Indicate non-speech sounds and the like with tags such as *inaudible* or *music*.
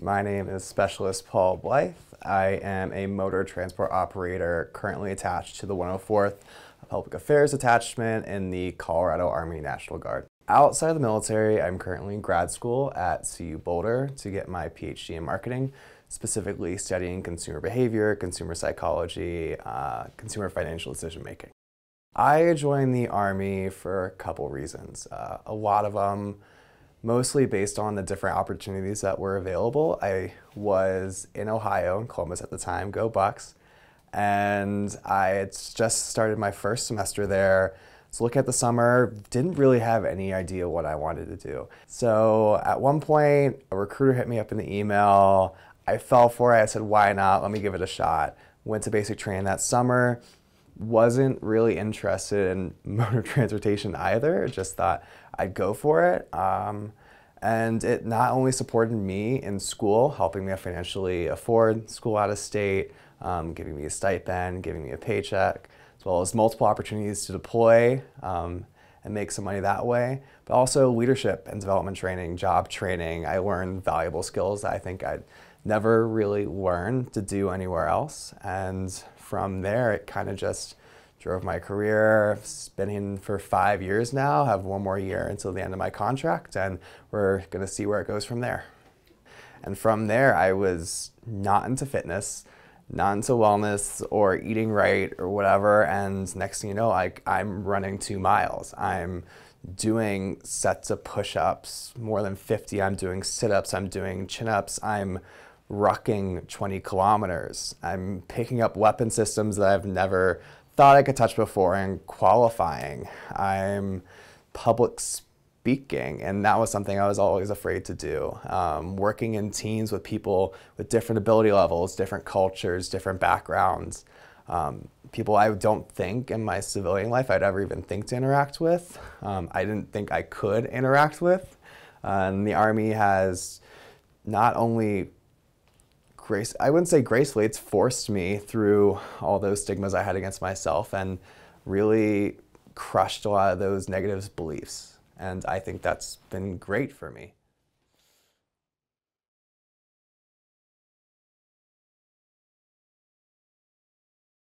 My name is Specialist Paul Blythe. I am a motor transport operator currently attached to the 104th Public Affairs Detachment in the Colorado Army National Guard. Outside of the military, I'm currently in grad school at CU Boulder to get my PhD in marketing, specifically studying consumer behavior, consumer psychology, uh, consumer financial decision making. I joined the Army for a couple reasons. Uh, a lot of them mostly based on the different opportunities that were available. I was in Ohio, in Columbus at the time, go Bucks, and I had just started my first semester there. So looking at the summer, didn't really have any idea what I wanted to do. So at one point, a recruiter hit me up in the email. I fell for it. I said, why not? Let me give it a shot. Went to basic training that summer wasn't really interested in *laughs* motor transportation either. Just thought I'd go for it. Um, and it not only supported me in school, helping me financially afford school out of state, um, giving me a stipend, giving me a paycheck, as well as multiple opportunities to deploy um, and make some money that way, but also leadership and development training, job training. I learned valuable skills that I think I'd never really learned to do anywhere else. And from there, it kind of just drove my career. Been in for five years now, have one more year until the end of my contract, and we're to see where it goes from there. And from there, I was not into fitness, not into wellness or eating right or whatever. And next thing you know, like I'm running two miles. I'm doing sets of push-ups, more than 50. I'm doing sit-ups. I'm doing chin-ups. I'm rucking 20 kilometers. I'm picking up weapon systems that I've never thought I could touch before and qualifying. I'm public speaking, and that was something I was always afraid to do. Um, working in teams with people with different ability levels, different cultures, different backgrounds. Um, people I don't think in my civilian life I'd ever even think to interact with. Um, I didn't think I could interact with. Uh, and the Army has not only grace I wouldn't say gracefully, it's forced me through all those stigmas I had against myself and really crushed a lot of those negative beliefs. And I think that's been great for me.